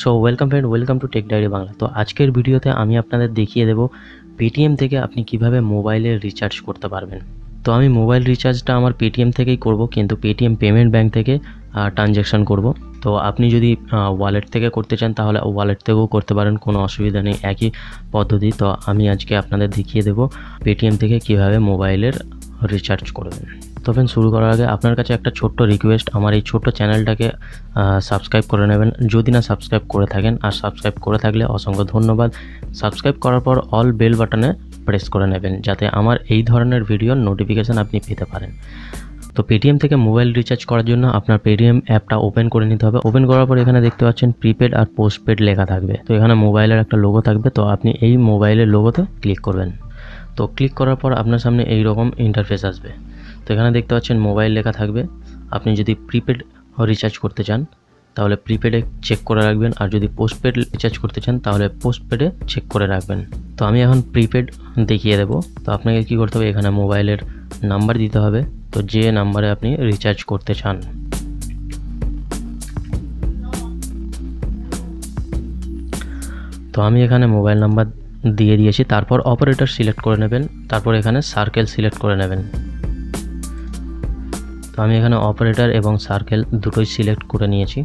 So welcome friend welcome to tech diary Bangla তো আজকের ভিডিওতে আমি আপনাদের দেখিয়ে দেবো পেটিএম থেকে আপনি কীভাবে মোবাইলের রিচার্জ করতে পারবেন। তো আমি মোবাইল রিচার্জটা আমার পেটিএম থেকেই করব, কিন্তু পেটিএম পেমেন্ট ব্যাঙ্ক থেকে ট্রানজ্যাকশান করব। তো আপনি যদি ওয়ালেট থেকে করতে চান, তাহলে ওয়ালেট থেকেও করতে পারেন, কোনো অসুবিধা নেই, একই পদ্ধতি। তো আমি আজকে আপনাদের দেখিয়ে দেবো পেটিএম থেকে কীভাবে মোবাইলের রিচার্জ করবেন। তো ফ্রেন্ড শুরু করার আগে আপনার কাছে একটা ছোট্ট রিকোয়েস্ট আমার এই ছোট্ট চ্যানেলটাকে সাবস্ক্রাইব করে নেবেন। যদি না সাবস্ক্রাইব করে থাকেন, আর সাবস্ক্রাইব করে থাকলে অসংখ্য ধন্যবাদ। সাবস্ক্রাইব করার পর অল বেল বাটনে প্রেস করে নেবেন, যাতে আমার এই ধরনের ভিডিওর নোটিফিকেশান আপনি পেতে পারেন। তো পেটিএম থেকে মোবাইল রিচার্জ করার জন্য আপনার পেটিএম অ্যাপটা ওপেন করে নিতে হবে। ওপেন করার পর এখানে দেখতে পাচ্ছেন প্রিপেড আর পোস্টপেড লেখা থাকবে। তো এখানে মোবাইলের একটা লোগো থাকবে। তো আপনি এই মোবাইলের লোগোতে ক্লিক করবেন। তো ক্লিক করার পর আপনার সামনে এই রকম ইন্টারফেস আসবে। তো এখানে দেখতে পাচ্ছেন মোবাইল লেখা থাকবে। আপনি যদি প্রিপেড রিচার্জ করতে চান, তাহলে প্রিপেডে চেক করে রাখবেন। আর যদি পোস্টপেড রিচার্জ করতে চান, তাহলে পোস্টপেডে চেক করে রাখবেন। তো আমি এখন প্রিপেড দেখিয়ে দেবো। তো আপনাকে কি করতে হবে? এখানে মোবাইলের নাম্বার দিতে হবে। তো যে নাম্বারে আপনি রিচার্জ করতে চান। তো আমি এখানে মোবাইল নাম্বার দিয়ে দিয়েছি। তারপর অপারেটর সিলেক্ট করে নেবেন। তারপর এখানে সার্কেল সিলেক্ট করে নেবেন। তো আমি এখানে অপারেটর এবং সার্কেল দুটোই সিলেক্ট করে নিয়েছি।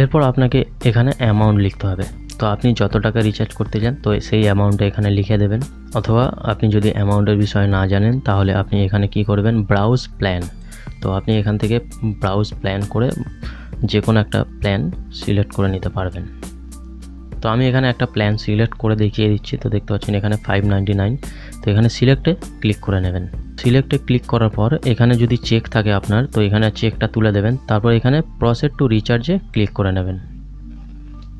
এরপর আপনাকে এখানে অ্যামাউন্ট লিখতে হবে। তো আপনি যত টাকা রিচার্জ করতে চান, তো সেই অ্যামাউন্টটা এখানে লিখে দেবেন। অথবা আপনি যদি অ্যামাউন্টের বিষয়ে না জানেন, তাহলে আপনি এখানে কি করবেন? ব্রাউজ প্ল্যান তো আপনি এখান থেকে ব্রাউজ প্ল্যান করে যে কোনো একটা প্ল্যান সিলেক্ট করে নিতে পারবেন। তো আমি এখানে একটা প্ল্যান সিলেক্ট করে দেখিয়ে দিচ্ছি। তো দেখতে পাচ্ছেন এখানে ফাইভ তো এখানে সিলেক্টে ক্লিক করে নেবেন। সিলেক্টে ক্লিক করার পর এখানে যদি চেক থাকে আপনার, তো এখানে চেকটা তুলে দেবেন। তারপর এখানে প্রসেড টু রিচার্জে ক্লিক করে নেবেন।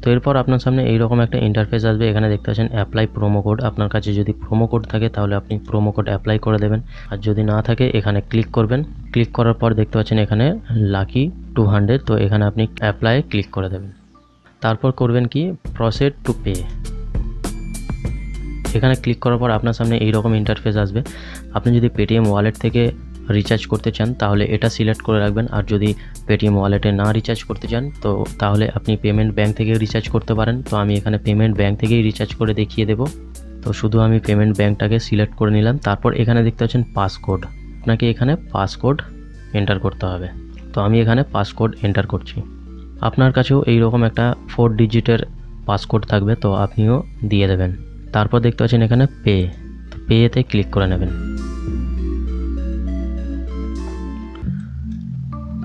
তো এরপর আপনার সামনে এইরকম একটা ইন্টারফেস আসবে। এখানে দেখতে পাচ্ছেন অ্যাপ্লাই প্রোমো কোড আপনার কাছে যদি প্রোমো কোড থাকে, তাহলে আপনি প্রোমো কোড অ্যাপ্লাই করে দেবেন। আর যদি না থাকে, এখানে ক্লিক করবেন। ক্লিক করার পর দেখতে পাচ্ছেন এখানে লাকি টু হান্ড্রেড তো এখানে আপনি অ্যাপ্লাই ক্লিক করে দেবেন। তারপর করবেন কি? প্রসেড টু পে এখানে ক্লিক করার পর আপনার সামনে এইরকম ইন্টারফেস আসবে। আপনি যদি পেটিএম ওয়ালেট থেকে রিচার্জ করতে চান, তাহলে এটা সিলেক্ট করে রাখবেন। আর যদি পেটিএম ওয়ালেটে না রিচার্জ করতে চান, তো তাহলে আপনি পেমেন্ট ব্যাঙ্ক থেকে রিচার্জ করতে পারেন। তো আমি এখানে পেমেন্ট ব্যাঙ্ক থেকেই রিচার্জ করে দেখিয়ে দেবো। তো শুধু আমি পেমেন্ট ব্যাঙ্কটাকে সিলেক্ট করে নিলাম। তারপর এখানে দেখতে পাচ্ছেন পাসকোড আপনাকে এখানে পাসকোড এন্টার করতে হবে। তো আমি এখানে পাসকোড এন্টার করছি। আপনার কাছেও এইরকম একটা ফোর ডিজিটের পাসকোড থাকবে, তো আপনিও দিয়ে দেবেন। তারপর দেখতে পাচ্ছেন এখানে পে। পেতে ক্লিক করে নেবেন।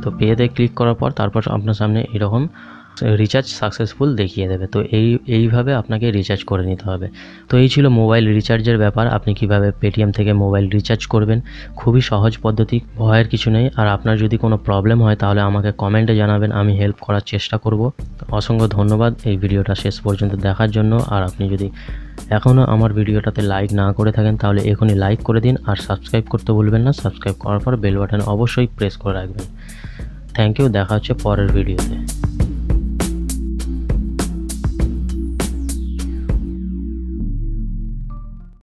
তো পেতে ক্লিক করার পর তারপর আপনার সামনে এরকম রিচার্জ সাকসেসফুল দেখিয়ে দেবে। তো এই, এইভাবে আপনাকে রিচার্জ করে নিতে হবে। তো এই ছিল মোবাইল রিচার্জের ব্যাপার। আপনি কীভাবে পেটিএম থেকে মোবাইল রিচার্জ করবেন? খুবই সহজ পদ্ধতি, ভয়ের কিছু নেই। আর আপনার যদি কোনো প্রবলেম হয়, তাহলে আমাকে কমেন্টে জানাবেন। আমি হেল্প করার চেষ্টা করব। অসংখ্য ধন্যবাদ এই ভিডিওটা শেষ পর্যন্ত দেখার জন্য। আর আপনি যদি এখনও আমার ভিডিওটাতে লাইক না করে থাকেন, তাহলে এখনই লাইক করে দিন। আর সাবস্ক্রাইব করতে ভুলবেন না। সাবস্ক্রাইব করার পর বেল বাটন অবশ্যই প্রেস করে রাখবেন। থ্যাংক ইউ দেখা হচ্ছে পরের ভিডিওতে।